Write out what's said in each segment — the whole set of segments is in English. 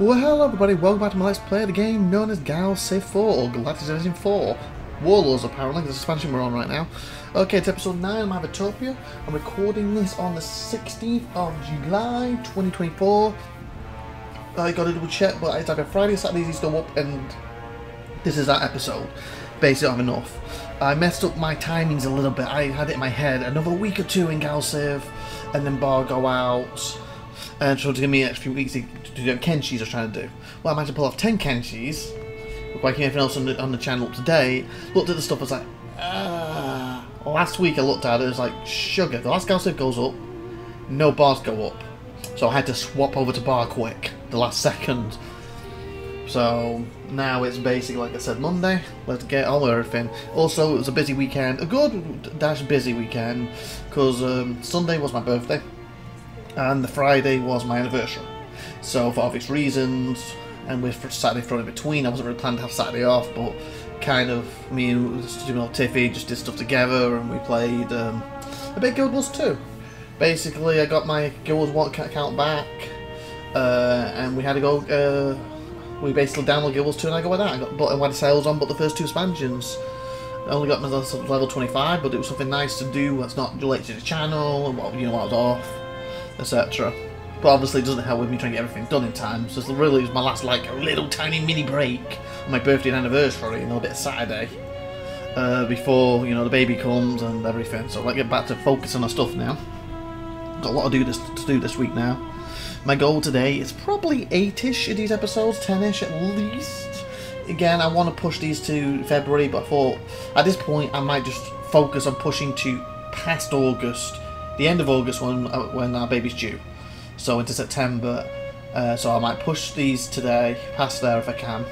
Well, hello everybody, welcome back to my Let's Play, the game known as Gal Civ 4, or Galactic Edition 4. Warlords apparently, a expansion we're on right now. Okay, it's episode 9 of Mavatopia. I'm recording this on the 16th of July, 2024. I got to double check, but it's like a Friday Saturday still up, and this is that episode. Basically, I have enough. I messed up my timings a little bit. I had it in my head, another week or two in Gal and then Bar go out and so to give me an extra few weeks to, to do Kenshis I was trying to do. Well, I managed to pull off 10 Kenshis, like everything else on the, on the channel today. looked at the stuff, I was like, ah. Last week I looked at it, it was like, sugar, the last Gal Civ goes up, no bars go up. So I had to swap over to bar quick, the last second. So now it's basically, like I said, Monday. Let's get on everything. Also, it was a busy weekend, a good dash busy weekend, because um, Sunday was my birthday and the Friday was my anniversary. So for obvious reasons, and with Saturday thrown in between, I wasn't really planning to have Saturday off, but kind of me and you know, Tiffy just did stuff together, and we played um, a bit Guild Wars 2. Basically, I got my Guild Wars 1 account back, uh, and we had to go. Uh, we basically downloaded Guild Wars 2, and I go with that. I got bought and had sales on, but the first two expansions. I only got myself level 25, but it was something nice to do that's not related to the channel, and you know, I was off etc. But obviously it doesn't help with me trying to get everything done in time, so this really my last like little tiny mini break on my birthday and anniversary, and a bit of Saturday. Uh, before, you know, the baby comes and everything. So let's get back to focusing on stuff now. Got a lot to do this to do this week now. My goal today is probably 8-ish of these episodes, 10-ish at least. Again, I want to push these to February, but I thought at this point I might just focus on pushing to past August the end of August when uh, when our baby's due, so into September. Uh, so I might push these today, past there if I can.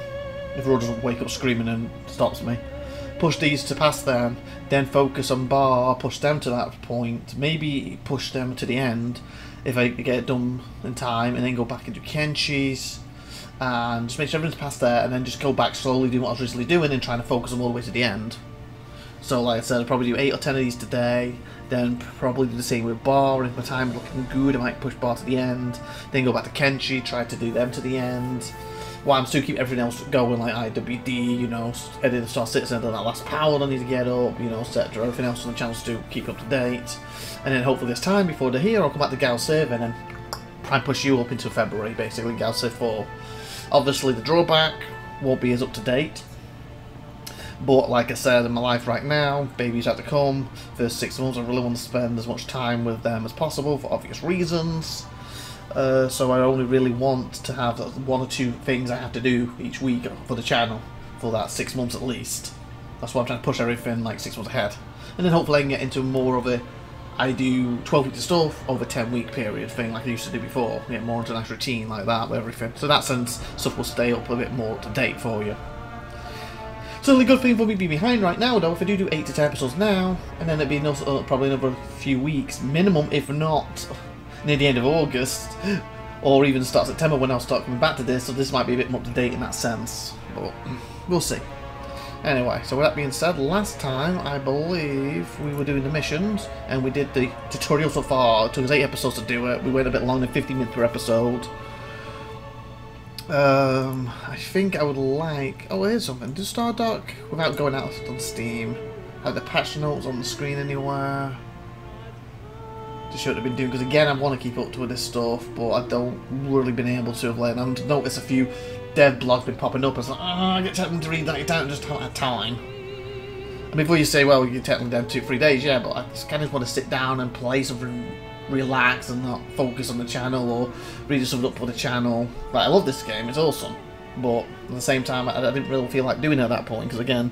If Rod doesn't wake up screaming and stops me, push these to past them, then focus on bar, push them to that point, maybe push them to the end if I get it done in time, and then go back into Kenshis and just make sure everything's past there, and then just go back slowly, doing what I was recently doing, and trying to focus them all the way to the end. So, like I said, I'll probably do eight or ten of these today. Then probably do the same with Bar. If my time's looking good, I might push Bar to the end. Then go back to Kenshi, try to do them to the end. While I'm still keep everything else going, like IWD, you know, edit the Star Citizen, then that last power I need to get up, you know, etc. Everything else on the channel to keep up to date. And then hopefully this time, before they're here, I'll come back to Gal Civ and then try and push you up into February, basically, Gal Civ 4. Obviously, the drawback won't be as up to date but like I said, in my life right now, babies have to come. First six months, I really want to spend as much time with them as possible for obvious reasons. Uh, so I only really want to have one or two things I have to do each week for the channel for that six months at least. That's why I'm trying to push everything like six months ahead. And then hopefully I can get into more of a I do 12 weeks of stuff over 10 week period thing like I used to do before. Get more into a nice routine like that with everything. So in that sense, stuff will stay up a bit more to date for you. Only good thing for me to be behind right now, though. If I do do 8 to 10 episodes now, and then it'd be another, uh, probably another few weeks, minimum, if not near the end of August, or even start September when I'll start coming back to this, so this might be a bit more up to date in that sense. But we'll see. Anyway, so with that being said, last time I believe we were doing the missions, and we did the tutorial so far. It took us 8 episodes to do it. We went a bit longer than 15 minutes per episode. Um, I think I would like... Oh, here's something. Do Stardock without going out on Steam. Have the patch notes on the screen anywhere. To show what I've been doing. Because again, I want to keep up to this stuff, but I don't really been able to of late. I've noticed a few dev blogs been popping up. It's like, oh, I get tempted to read that. I don't just had time. And before you say, well, you can technically down two, three days, yeah, but I just kind of want to sit down and play something relax and not focus on the channel or read something up for the channel. Like, I love this game, it's awesome. But at the same time, I, I didn't really feel like doing it at that point, because again,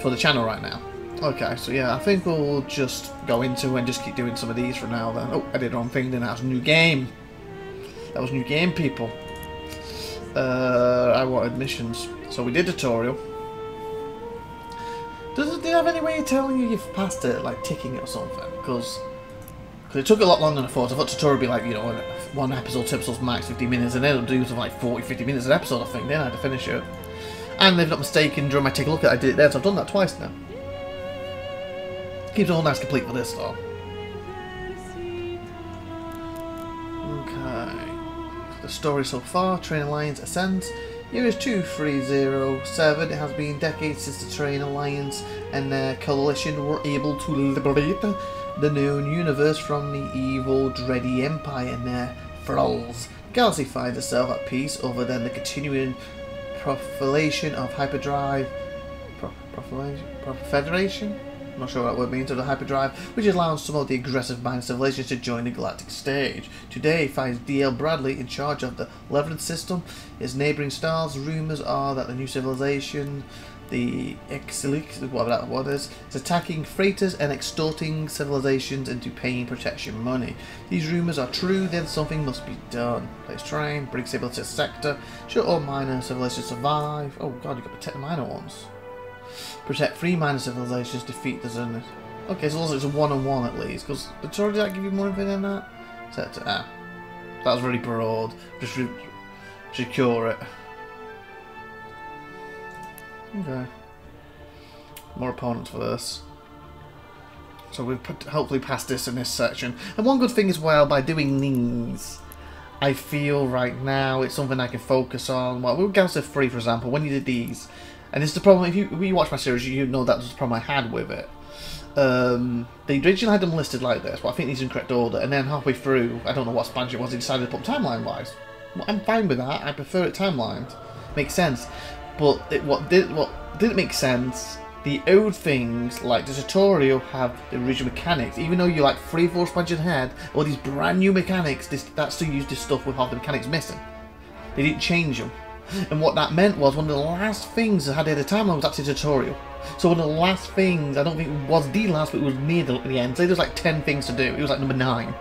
for the channel right now. Okay, so yeah, I think we'll just go into and just keep doing some of these for now then. Oh, I did the wrong thing, then that was a new game. That was new game, people. Uh, I wanted missions. So we did tutorial. Does it, do have any way of telling you you've passed it, like ticking it or something? Because it took a lot longer than I thought. I thought tutorial would be like, you know, one episode, two episodes max 50 minutes, and then it'll do something like 40, 50 minutes an episode, I think. Then I had to finish it. And if not mistaken, during my take a look at it, I did it there, so I've done that twice now. Keeps it all nice complete for this, though. Okay. The story so far, Terran Alliance Ascends. Is 2307. It has been decades since the Terran Alliance and their coalition were able to liberate the known universe from the evil Drengin Empire and their thralls. Galaxy finds itself at peace other than the continuing proliferation of hyperdrive. Pro, Federation? I'm not sure what word means, of the hyperdrive, which allows some of the aggressive minded civilizations to join the galactic stage. Today finds D.L. Bradley in charge of the Labyrinth system. His neighbouring stars, rumours are that the new civilization, the Exilix, whatever that word is, is attacking freighters and extorting civilizations into paying protection money. These rumours are true, then something must be done. Place Terran, bring stability to sector, should all minor civilizations survive. Oh god, you've got to protect the minor ones. Protect three minor civilizations, defeat the Zenith. Okay, so it's a one-on-one at least, because the did that give you more info than that? Set to, ah, that was really broad. Just re secure it. Okay. More opponents for this. So we've put, hopefully passed this in this section. And one good thing as well, by doing these, I feel right now it's something I can focus on. Well, with Gauss 3, for example, when you did these, and it's the problem, if you, if you watch my series, you know that was the problem I had with it. Um, they originally had them listed like this, but I think these in correct order, and then halfway through, I don't know what sponge it was, they decided to put timeline-wise. Well, I'm fine with that, I prefer it timelined. Makes sense. But it, what did what didn't make sense, the old things, like the tutorial, have the original mechanics. Even though you're like three, four sponges ahead, all these brand new mechanics, this, that still used this stuff with half the mechanics missing. They didn't change them. And what that meant was one of the last things I had at the timeline was actually tutorial. So one of the last things, I don't think it was the last, but it was near the, the end. So there was like 10 things to do. It was like number 9.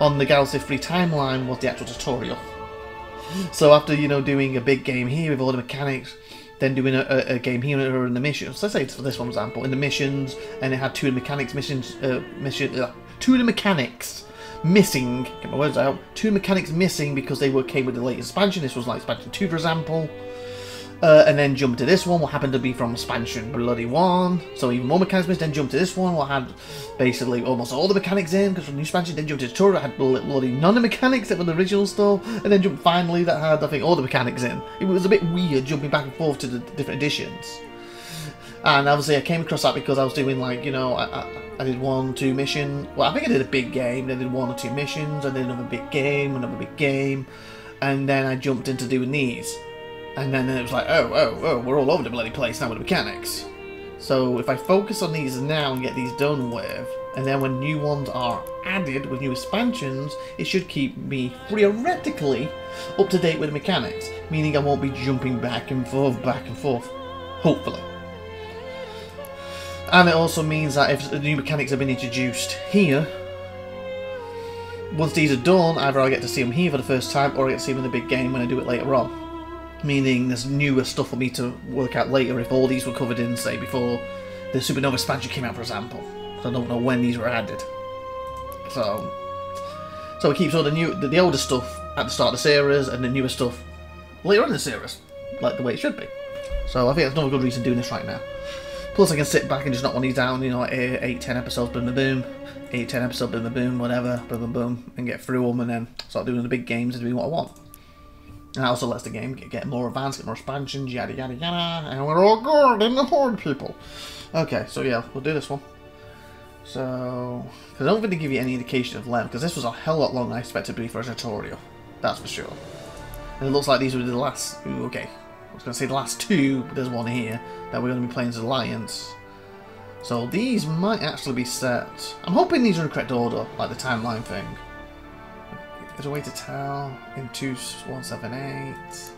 On the Galaxy 3 timeline was the actual tutorial. So after, you know, doing a big game here with all the mechanics, then doing a, a, a game here or in the missions. So Let's say for this one example, in the missions, and it had two of the mechanics missions, uh, mission, uh, two of the mechanics missing, get my words out, two mechanics missing because they were came with the latest expansion. This was like expansion 2 for example. Uh, and then jump to this one, what happened to be from expansion bloody 1. So even more mechanics missed, then jump to this one, what had basically almost all the mechanics in, because from the new expansion, then jump to the tutorial, had bloody none of the mechanics that were the original stuff, and then jump finally that had, I think, all the mechanics in. It was a bit weird jumping back and forth to the different editions. And obviously I came across that because I was doing like, you know, I, I, I did one, two mission. Well, I think I did a big game, then I did one or two missions, I did another big game, another big game, and then I jumped into doing these. And then it was like, oh, oh, oh, we're all over the bloody place now with the mechanics. So if I focus on these now and get these done with, and then when new ones are added with new expansions, it should keep me theoretically up to date with the mechanics, meaning I won't be jumping back and forth, back and forth, hopefully. And it also means that if the new mechanics have been introduced here, once these are done, either I get to see them here for the first time, or I get to see them in the big game when I do it later on meaning there's newer stuff for me to work out later if all these were covered in, say, before the Supernova expansion came out, for example. I don't know when these were added. So, so it keeps all the new, the, the older stuff at the start of the series and the newer stuff later on in the series, like the way it should be. So I think that's another good reason doing this right now. Plus I can sit back and just one of these down, you know, like 8, 10 episodes, boom, boom, boom. 8, 10 episodes, boom, boom, boom, whatever, boom, boom, boom, and get through them and then start doing the big games and doing what I want. And that also lets the game get, more advanced, get more expansions, yada yada yada, and we're all good in the Horde, people. Okay, so yeah, we'll do this one. So, I don't think they give you any indication of length, because this was a hell lot longer than I expected to be for a tutorial. That's for sure. And it looks like these were the last, ooh, okay, was going to say the last two, but there's one here, that we're going to be playing as Alliance. So these might actually be set. I'm hoping these are in correct order, like the timeline thing. There's a way to tell in 2178,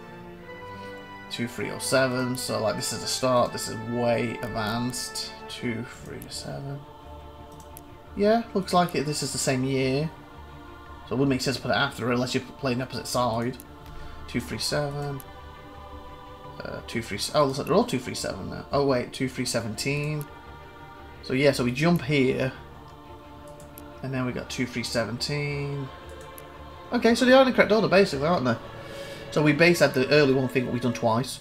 2307, so like this is the start, this is way advanced, 237. Yeah, looks like it. this is the same year. So it wouldn't make sense to put it after unless you're playing the opposite side. 237. Uh, 237. Oh, looks like they're all 237 now. Oh wait, 2317. So yeah, so we jump here. And then we got 2317. Okay, so they are in the correct order, basically, aren't they? So we base had the early one thing we've done twice.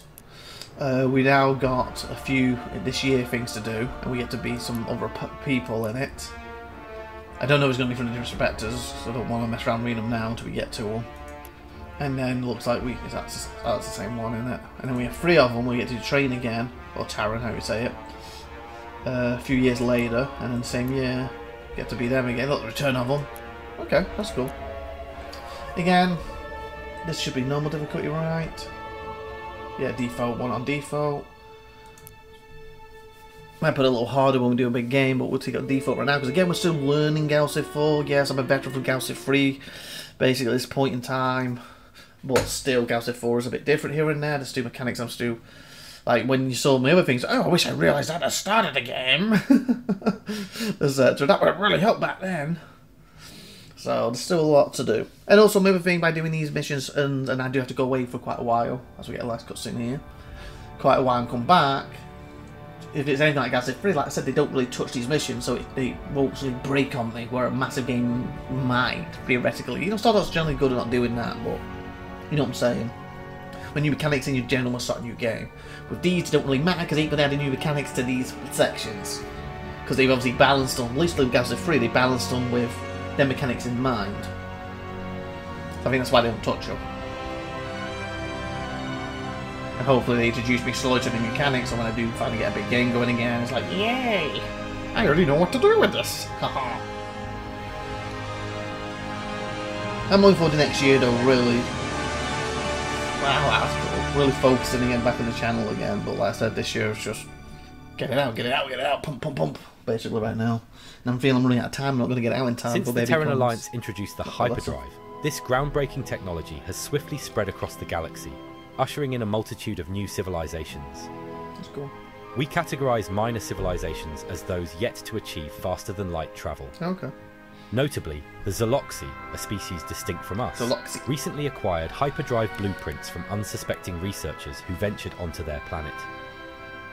Uh, we now got a few this year things to do, and we get to be some other people in it. I don't know who's going to be from the different spectres, so I don't want to mess around reading them now until we get to them. And then looks like we that's that's the same one, isn't it? And then we have three of them. We get to train again, or Taran, how you say it. Uh, a few years later, and then same year, get to be them again. Look, the return of them. Okay, that's cool. Again, this should be normal difficulty, right? Yeah, default one on default. Might put a little harder when we do a big game, but we'll take on default right now because again we're still learning Gale 4. Yes, I'm a veteran from Gale 3, basically at this point in time. But still, Gale 4 is a bit different here and there. The two mechanics I'm still like when you saw my other things, oh I wish I realised that I started the game. Etc. Uh, that would have really helped back then. So there's still a lot to do. And also another thing by doing these missions and, and I do have to go away for quite a while, as we get a last cutscene here. Quite a while and come back if it's anything like Acid 3, like I said, they don't really touch these missions, so it, they won't actually break on me, where a massive game might, theoretically. You know, Stardock's generally good at not doing that, but you know what I'm saying. When new mechanics in your general must start a new game. With these, it don't really matter, because they going to new mechanics to these sections. Because they've obviously balanced them, at least with Acid 3, they balanced them with their mechanics in mind. So I think that's why they don't touch them. And hopefully they introduce me slowly to the mechanics, and when I do finally get a big game going again, it's like, yay! I already know what to do with this! Haha. I'm looking forward to next year though, really. Wow, wow, really focusing again back on the channel again, but like I said, this year is just get it out, get it out, get it out, pump, pump, pump, basically right now. And I'm feeling I'm running out of time, I'm not going to get out in time Since the Terran comes. Alliance introduced the hyperdrive, this groundbreaking technology has swiftly spread across the galaxy, ushering in a multitude of new civilizations. That's cool. We categorize minor civilizations as those yet to achieve faster than light travel. Okay. Notably, the Zoloxi, a species distinct from us, recently acquired hyperdrive blueprints from unsuspecting researchers who ventured onto their planet.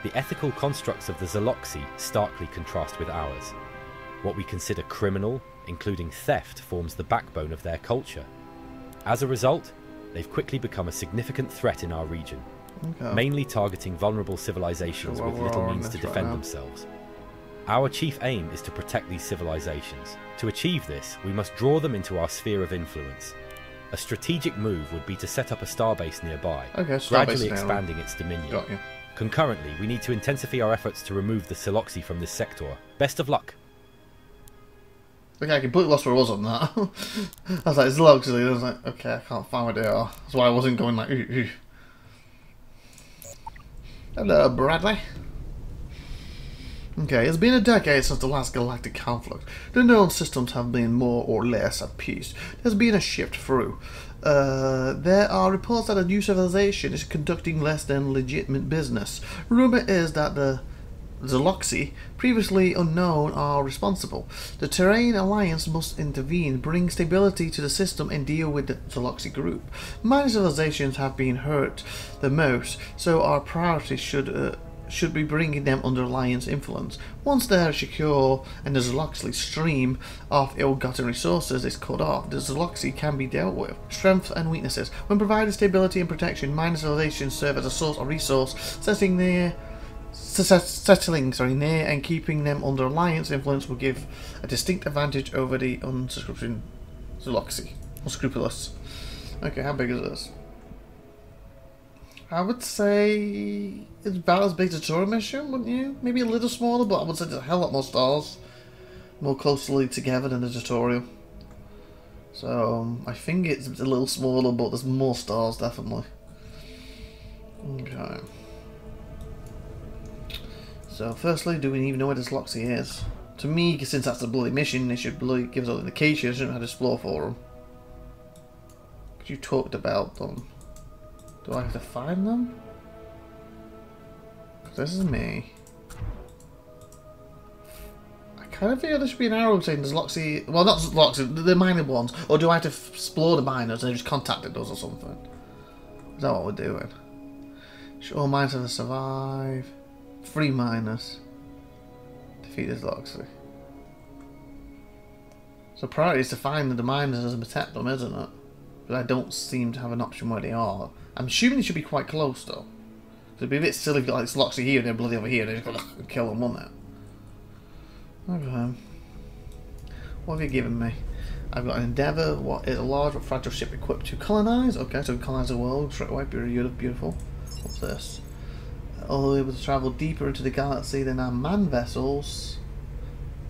The ethical constructs of the Zoloxi starkly contrast with ours. What we consider criminal, including theft, forms the backbone of their culture. As a result, they've quickly become a significant threat in our region, Okay. mainly targeting vulnerable civilizations Sure, well, with little means to this right defend themselves. Our chief aim is to protect these civilizations. To achieve this, we must draw them into our sphere of influence. A strategic move would be to set up a starbase nearby, Okay, starbase gradually now. expanding its dominion. Concurrently, we need to intensify our efforts to remove the Siloxi from this sector. Best of luck. Okay, I completely lost where I was on that. I was like, because I was like, okay, I can't find where they are. That's why I wasn't going like, ooh, ooh. Hello, Bradley. Okay, it's been a decade since the last galactic conflict. The known systems have been more or less at peace. There's been a shift through. Uh, there are reports that a new civilization is conducting less than legitimate business. Rumor is that the Zoloxi, previously unknown, are responsible. The Terran Alliance must intervene, bring stability to the system, and deal with the Zoloxi group. Minor civilizations have been hurt the most, so our priority should uh, should be bringing them under Alliance influence. Once they are secure and the Zoloxi stream of ill-gotten resources is cut off, the Zoloxi can be dealt with. Strengths and weaknesses. When provided stability and protection, minor civilizations serve as a source of resource, setting their set- settling sorry, near and keeping them under alliance influence will give a distinct advantage over the unsubscription Zoloxi. Unscrupulous. Okay, how big is this? I would say it's about as big as a tutorial mission, wouldn't you? Maybe a little smaller, but I would say there's a hell lot more stars. More closely together than the tutorial. So, um, I think it's a little smaller, but there's more stars, definitely. Okay. So, firstly, do we even know where this Loxy is? To me, since that's a bloody mission, they should bloody give us all indication. I shouldn't have to explore for them. Because you talked about them. Do I have to find them? This is me. I kind of feel there should be an arrow saying there's Loxy. Well, not Loxy, the minor ones. Or do I have to explore the miners and they just contacted us or something? Is that what we're doing? Should all miners ever survive? Three miners. Defeat this Loxy. So priority is to find the miners and protect them, isn't it? But I don't seem to have an option where they are. I'm assuming they should be quite close though. So It'd be a bit silly if like Loxy here and they're bloody over here and they just gotta kill them, wouldn't it? Okay. What have you given me? I've got an Endeavour. What is a large but fragile ship equipped to colonize? Okay, so we colonize the world straight away. Beautiful, beautiful. What's this? All able to travel deeper into the galaxy than our man vessels.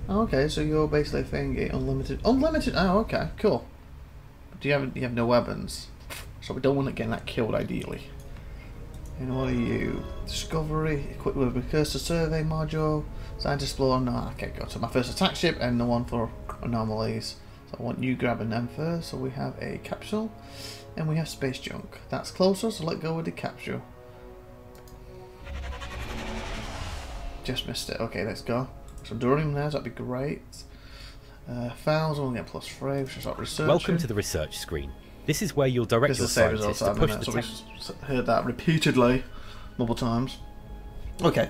Okay, so you're basically thinking unlimited. Unlimited. Oh, okay, cool. Do you have you have no weapons? So we don't want to get that killed, ideally. And what are you? Discovery, equipped with a precursor survey module, science explorer. No, okay, go to my first attack ship and the one for anomalies. So I want you grabbing them first. So we have a capsule and we have space junk. That's closer, so let go with the capsule. Just missed it. Okay, let's go. So Durium there, that'd be great. Uh, fouls, we'll get plus three, which is like research. Welcome to the research screen. This is where you'll direct This your the scientists results, to push haven't the tech. So we've heard that repeatedly, multiple times. Okay.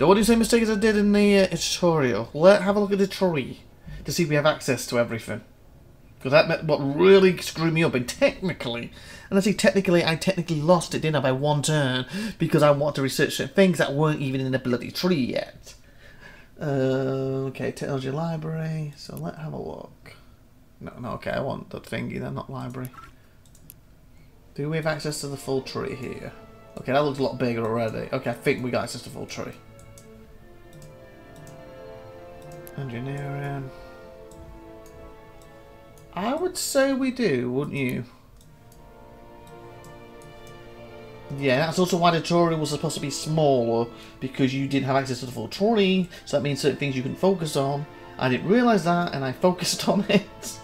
Now, what do you say mistakes I did in the uh, tutorial? Let's have a look at the tree to see if we have access to everything. Because that meant what really screwed me up. And technically, and I say technically, I technically lost it, didn't I, by one turn because I wanted to research certain things that weren't even in the bloody tree yet. Uh, okay, technology library. So let's have a look. No, no, okay, I want that thingy then, not library. Do we have access to the full tree here? Okay, that looks a lot bigger already. Okay, I think we got access to the full tree. Engineering. I would say we do, wouldn't you? Yeah, that's also why the tutorial was supposed to be smaller, because you didn't have access to the full tree, so that means certain things you can focus on. I didn't realise that, and I focused on it.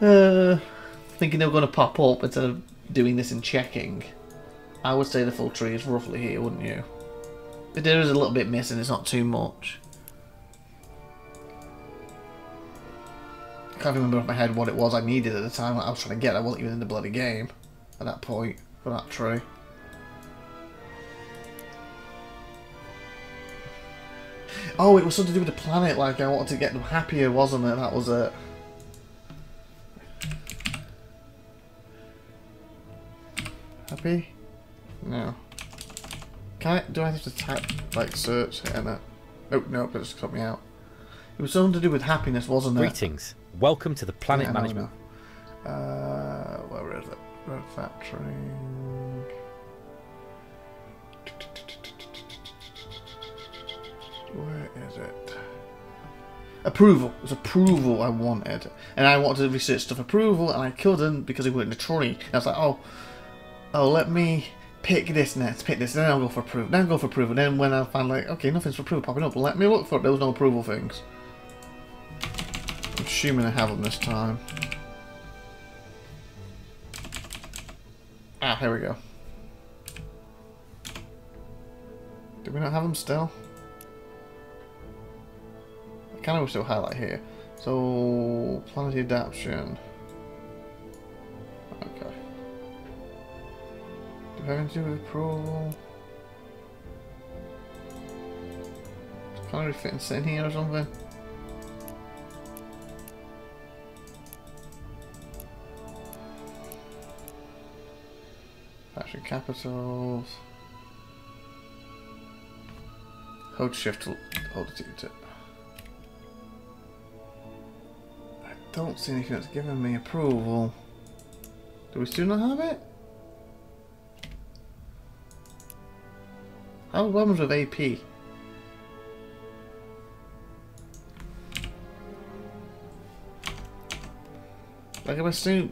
Uh, thinking they were going to pop up instead of doing this and checking. I would say the full tree is roughly here, wouldn't you? But there is a little bit missing, it's not too much. I can't remember off my head what it was I needed at the time I was trying to get. I wasn't even in the bloody game at that point for that tree. Oh, it was something to do with the planet, like I wanted to get them happier, wasn't it? That was it. Happy? No. Can I, do I have to type, like, search and it? Oh, no, it just cut me out. It was something to do with happiness, wasn't it? Greetings. Welcome to the Planet Yeah, Management. I know. Uh, where is it? Manufacturing. Is it? Approval. It was approval I wanted. And I wanted to research stuff approval, and I couldn't because it weren't in the tree. And I was like, oh, oh, let me pick this next, pick this, then I'll go for approval, then I'll go for approval. Then when I find like, okay, nothing's for approval popping up, let me look for it. There was no approval things. I'm assuming I have them this time. Ah, here we go. Do we not have them still? Kind of still highlight here. So, planetary adaptation. Okay. Do we have anything to do with in here or something? Factory capitals. Hold shift to hold it to don't see anything that's giving me approval. Do we still not have it? How weapons with AP? Like, am I still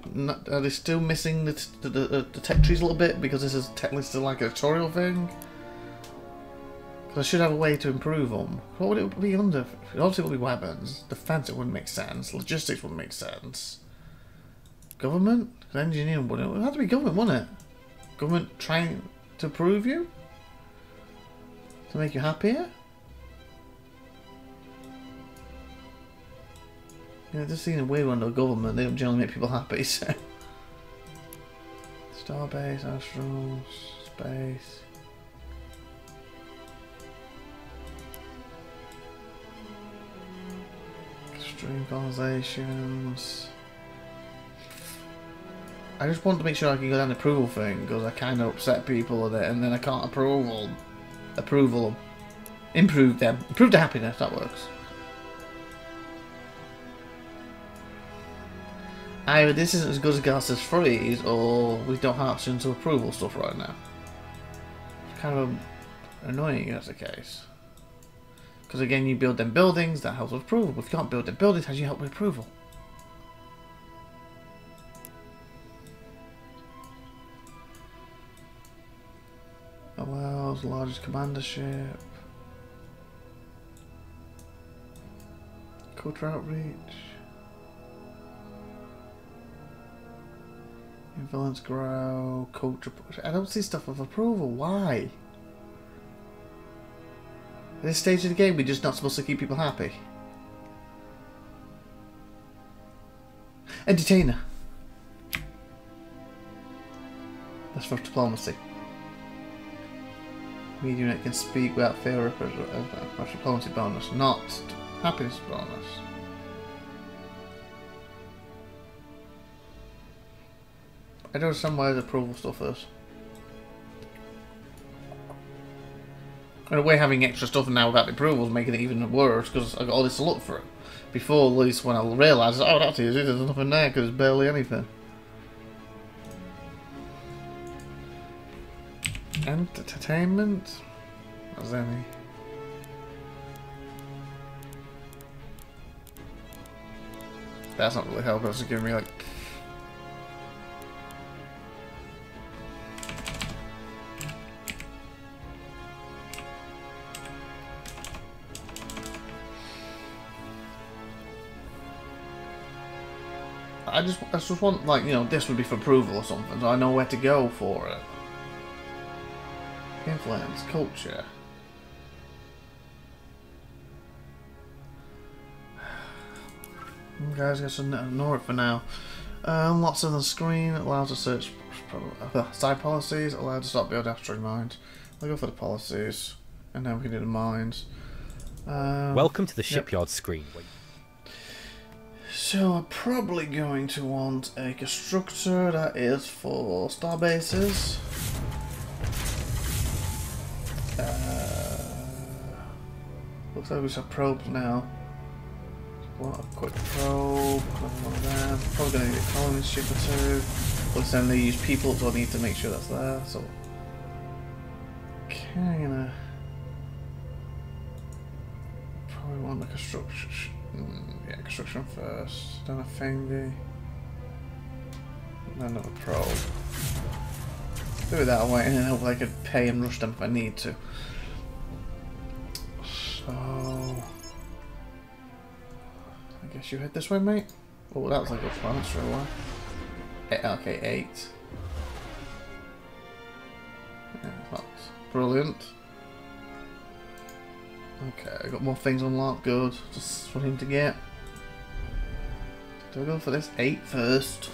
are they still missing the, the, the, the tech trees a little bit because this is technically still like a tutorial thing? 'Cause I should have a way to improve them. What would it be under? Obviously, it would be weapons. Defense, it wouldn't make sense. Logistics wouldn't make sense. Government? Engineering wouldn't. It would have to be government, wouldn't it? Government trying to approve you? To make you happier? Yeah, just seeing a weird one, the government, they don't generally make people happy, so. Starbase, astral, space. Conversations. I just want to make sure I can go down the approval thing because I kind of upset people with it, and then I can't approve. Approval. Improve them. Improve the happiness. That works. Either this isn't as good as Garcia's freeze, or we don't have to approval stuff right now. It's kind of annoying if that's the case. Because again, you build them buildings, that helps with approval. If you can't build them buildings, how do you help with approval? Oh, Allows largest commander ship. Culture outreach. Influence grow. Culture. I don't see stuff of approval. Why? At this stage of the game, we're just not supposed to keep people happy. Entertainer. That's for diplomacy. Medium that can speak without fear of diplomacy bonus, not happiness bonus. I don't understand why approval stuff first. In a way, having extra stuff now without the approvals making it even worse because I got all this to look through. Before, at least when I realised, oh, that's easy, there's nothing there because there's barely anything. Entertainment? As any. That's not really helping. It's giving me like I just, I just want, like, you know, this would be for approval or something, so I know where to go for it. Influence, culture. Guys, I guess I'll ignore it for now. Um, lots on the screen, allows to search side policies, allowed to stop building asteroid mines. I'll go for the policies, and then we can do the mines. Um, Welcome to the shipyard yep. screen. So I'm probably going to want a constructor that is for star bases. Uh, looks like we have probes now. Want a quick probe. Probably gonna a colony ship or two. Looks then they use people, so I need to make sure that's there. So kinda probably want the construction. Mm, Mm, yeah, construction first. Then a thingy. Then another probe. Do it that way, and then hopefully I could pay and rush them if I need to. So... I guess you head this way, mate? Oh, that was like a plan straight away. Eight, okay, eight. Yeah, that's brilliant. Okay, I got more things unlocked, good. Just for him to get. Do I go for this 8 first?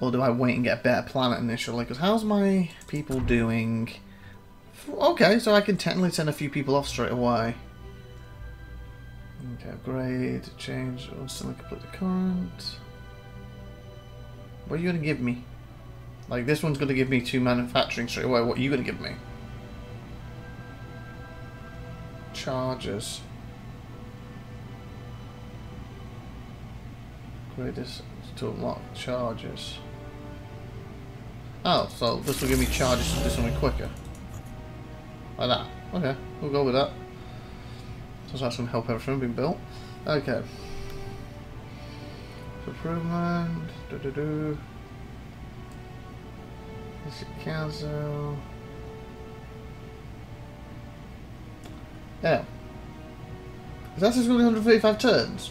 Or do I wait and get a better planet initially? Because how's my people doing? Okay, so I can technically send a few people off straight away. Okay, upgrade, change, instantly complete the current. What are you going to give me? Like, this one's going to give me two manufacturing straight away. What are you going to give me? Charges. Greatest to unlock charges. Oh, so this will give me charges to do something quicker. Like that. Okay, we'll go with that. So that's going to help everything being built. Okay. Improvement. Do do do. Let's cancel. Yeah. That's just going to be 135 turns.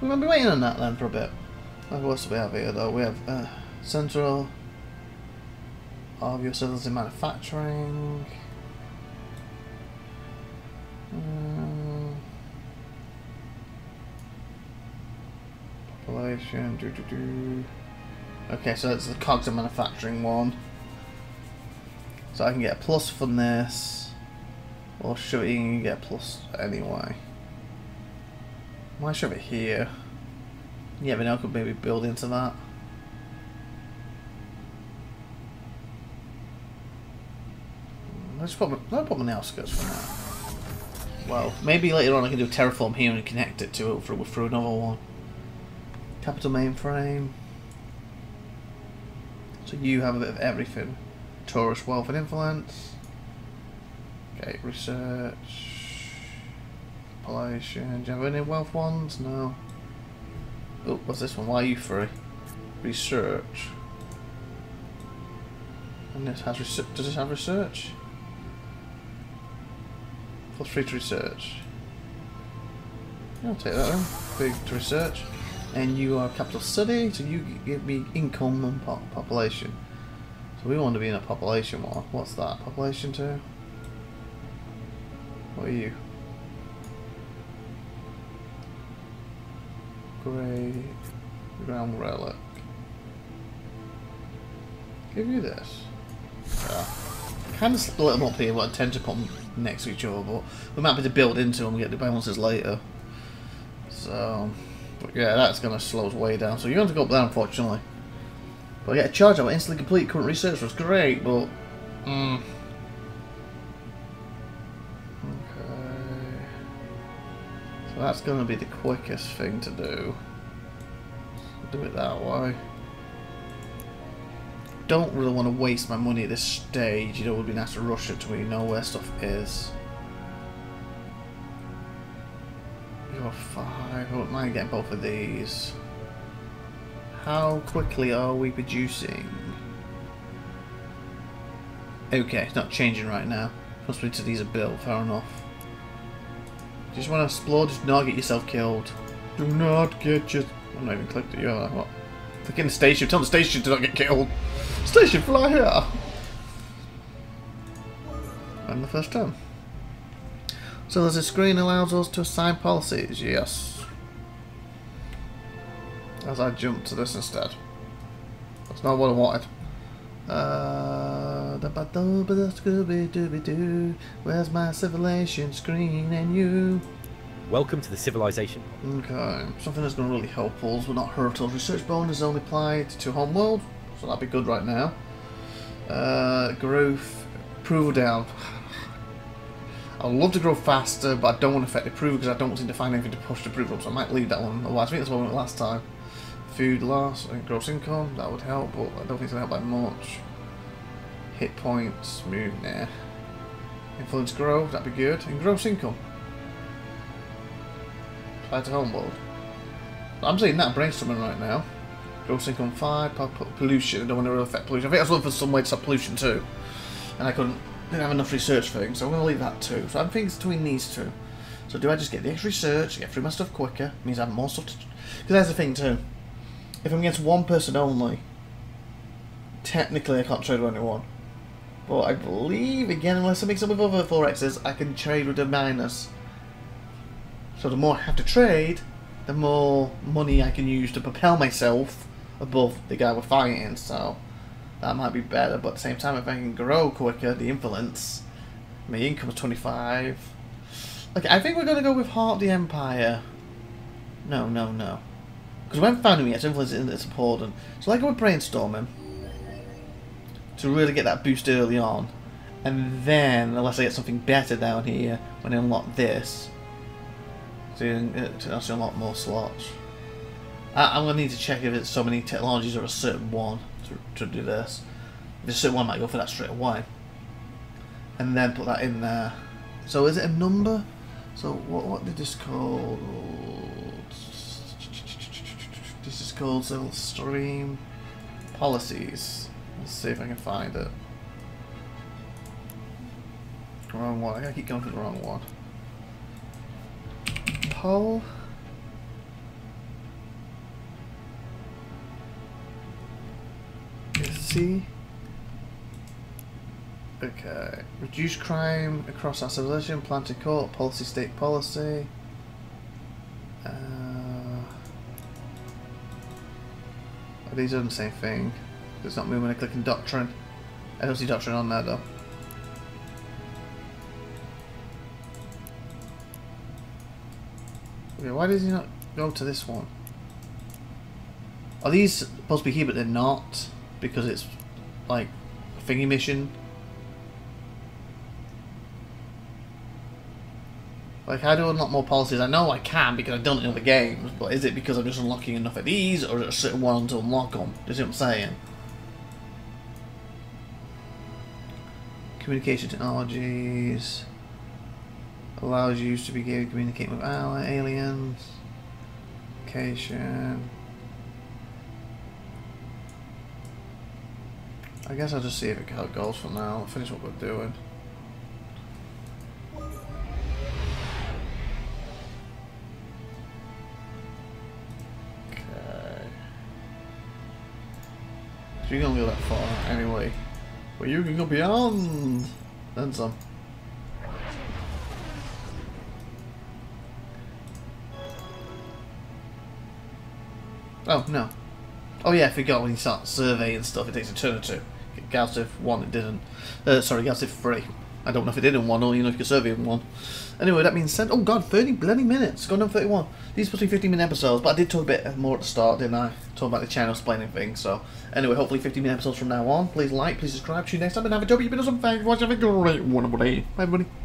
So we're going to be waiting on that then for a bit. What else do we have here though? We have uh, Central of your cells in manufacturing. Um, population. Okay, so it's the cogs of manufacturing one. So I can get a plus from this. Or in and get a plus anyway. Why shove it here? Yeah, but now I could maybe build into that. Let's put my, let's put my outskirts for now. well, maybe later on I can do terraform here and connect it to it through, through another one. Capital mainframe. So you have a bit of everything. Tourist wealth and influence. Okay, research. Population. Do you have any wealth ones? No. Oh, what's this one? Why are you free? Research. And this has research. Does this have research? Plus free to research. I'll take that then. Big to research. And you are capital city, so you give me income and po population. So we want to be in a population one. What's that? Population two? What are you? Great ground relic. Give you this. Yeah. Kind of split them up here, but I tend to put them next to each other, but we might be to build into them and get the bonuses later. So, but yeah, that's going to slow us way down. So you're going to go up there, unfortunately. But I get a charge of instantly complete current research was great, but... Mm, So that's going to be the quickest thing to do. Do it that way. Don't really want to waste my money at this stage. You know, it would be nice to rush it to where you know where stuff is. You're five. I wouldn't mind getting both of these. How quickly are we producing? Okay, it's not changing right now. Possibly to these are built, fair enough. Just want to explore, just not get yourself killed. Do not get your... I'm not even clicked at you, like, what? Clicking the station, tell the station to not get killed. Station, fly here! And the first time. So there's a screen allows us to assign policies, yes. As I jump to this instead. That's not what I wanted. Uh, Where's my civilization screen and you? Welcome to the civilization. Okay, something that's going to really help us but not hurt us. Research bonus only applied to homeworld, so that'd be good right now. Uh, growth, approval down. I'd love to grow faster, but I don't want to affect approval because I don't seem to find anything to push the approval up, so I might leave that one. Otherwise, I think that's what we went last time. Food loss and gross income, that would help, but I don't think it's going to help by much. Hit points, move, nah. Influence growth, that'd be good. And gross income. Apply to homeworld. I'm saying that brainstorming right now. Gross income 5, pollution, I don't want to really affect pollution. I think I was looking for some way to stop pollution too. And I couldn't, didn't have enough research things, so I'm going to leave that too. So I'm thinking between these two. So do I just get the extra research, get through my stuff quicker, means I have more stuff to... Because that's the thing too. If I'm against one person only, technically I can't trade with anyone. But I believe, again, unless I mix up with other 4Xs, I can trade with a minus. So the more I have to trade, the more money I can use to propel myself above the guy we're fighting, so that might be better. But at the same time, if I can grow quicker, the influence, my income is 25. Okay, I think we're going to go with Heart of the Empire. No, no, no. Because when founding me, it's influence is important. So like we're brainstorming to really get that boost early on. And then, unless I get something better down here, when I unlock this, to, to actually unlock more slots. I, am going to need to check if it's so many technologies or a certain one to, to do this. If certain one, I might go for that straight away. And then put that in there. So is it a number? So what, what did this call? Called Stream Policies. Let's see if I can find it. Wrong one. I gotta keep going for the wrong one. Pol. See. Okay. Reduce crime across our civilization, planted court, policy state policy. Uh, these are the same thing. It's not moving when I click in Doctrine. I don't see Doctrine on there though. Okay, why does he not go to this one? Are these supposed to be here but they're not? Because it's like a thingy mission? Like, how do I unlock more policies? I know I can because I've done it in other games, but is it because I'm just unlocking enough of these, or is it a certain one to unlock them? Do you see what I'm saying? Communication technologies allows you to be able to communicate with aliens. Communication. I guess I'll just see if it goes for now. Finish what we're doing. You can go beyond and some. Oh, no. Oh yeah, I forgot when you start surveying stuff, it takes a turn or two. Gauss 1 it didn't. Uh, sorry, Gauss 3. I don't know if it did in 1 or you know if you can survey in 1. Anyway, that means sent. Oh god, 30 bloody minutes. Going on 31. These to be 15 minute episodes, but I did talk a bit more at the start, didn't I? Talk about the channel, explaining things. So, anyway, hopefully 15 minute episodes from now on. Please like, please subscribe. See you next time and have a job. You've been awesome. Thanks for watching. Have a great one, everybody. Bye, everybody.